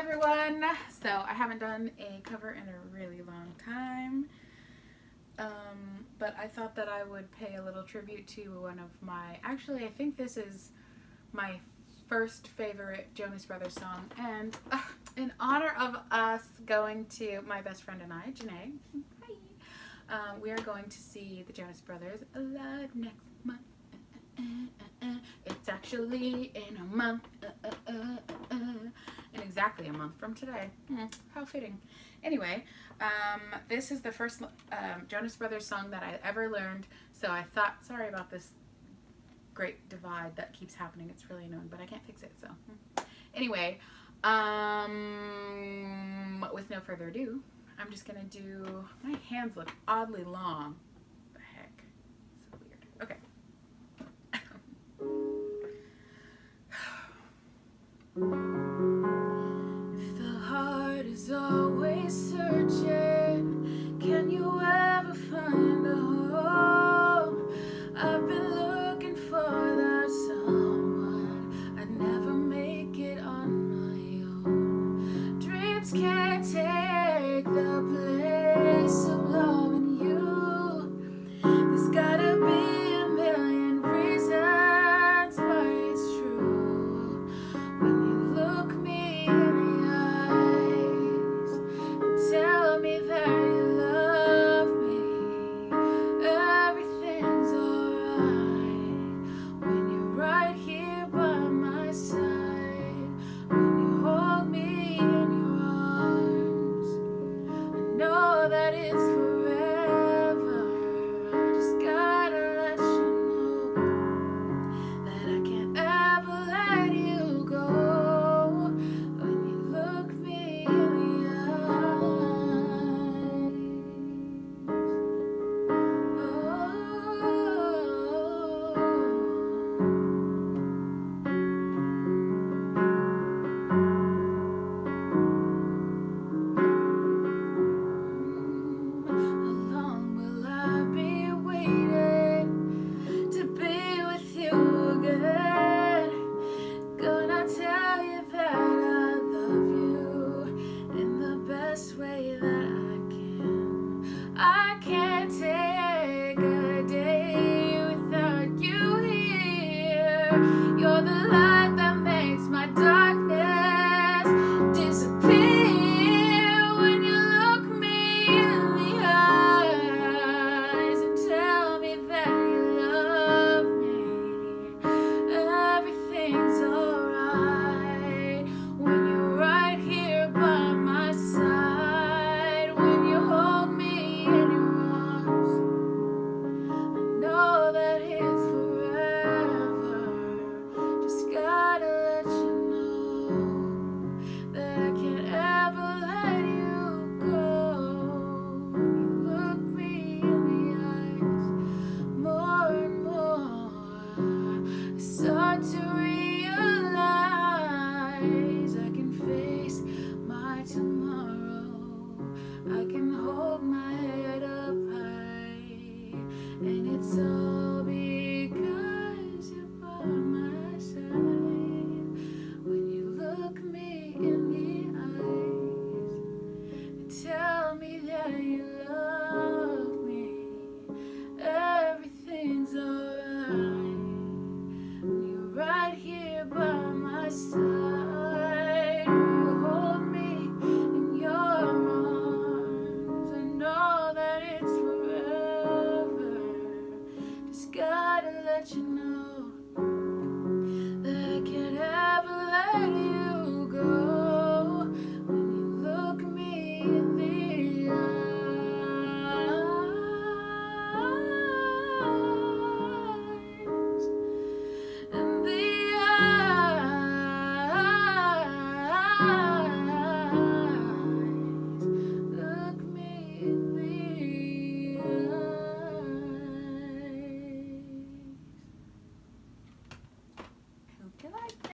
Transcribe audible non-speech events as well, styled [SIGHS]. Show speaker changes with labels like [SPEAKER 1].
[SPEAKER 1] everyone. So I haven't done a cover in a really long time. Um, but I thought that I would pay a little tribute to one of my, actually I think this is my first favorite Jonas Brothers song. And uh, [SIGHS] in honor of us going to, my best friend and I, Janae, hi, um, we are going to see the Jonas Brothers live next month. Uh, uh, uh, it's actually in a month. Exactly a month from today. Mm, how fitting. Anyway, um, this is the first um, Jonas Brothers song that I ever learned. So I thought, sorry about this great divide that keeps happening. It's really annoying, but I can't fix it. So mm. anyway, um, with no further ado, I'm just gonna do. My hands look oddly long. dark. That is. that it's let you know.